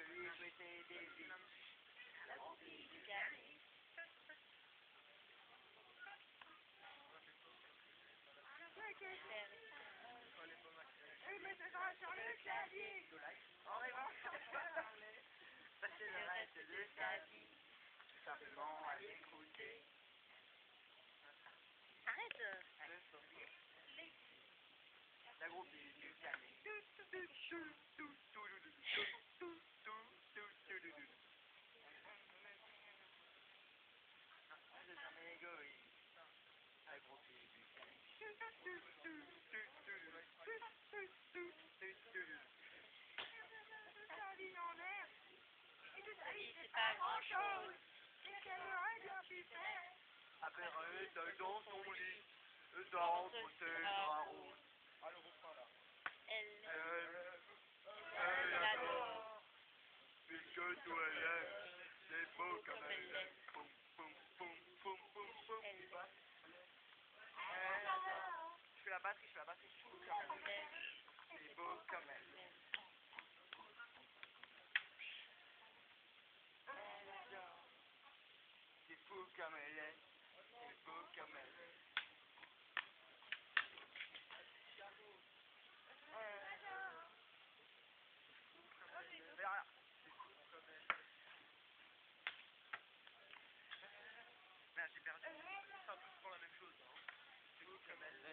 cueillir, fouetter des vies. La groupie du mettez-en sur le clavier. En revanche, passer le reste de sa vie, tout simplement à l'écouter. Arrête La groupie du. Après reste dans son lit, le temps pour se un rose. Elle, Elle, elle elle adore. adore, puisque tout elle aime, c'est beau comme elle aime. Poum, poum, poum, poum, poum, poum. Elle, Elle adore. Je fais la batterie, je fais la batterie. C'est beau comme elle ago.